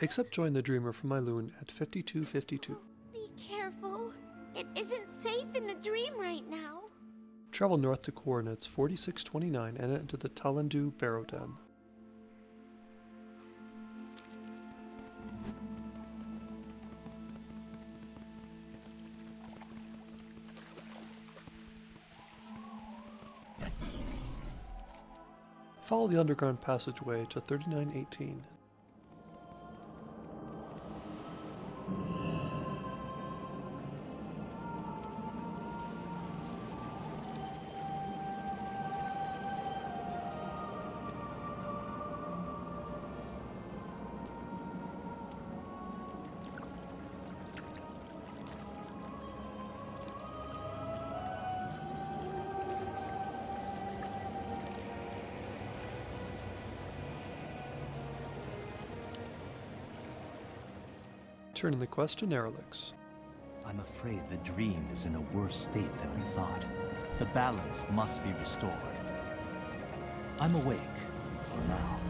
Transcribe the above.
Accept Join the Dreamer from Mylune at 5252. Be careful. It isn't safe in the dream right now. Travel north to coordinates 4629 and enter the Tel'Andu Barrow Den. Follow the underground passageway to 3918. Turn in the quest to. I'm afraid the dream is in a worse state than we thought. The balance must be restored. I'm awake for now.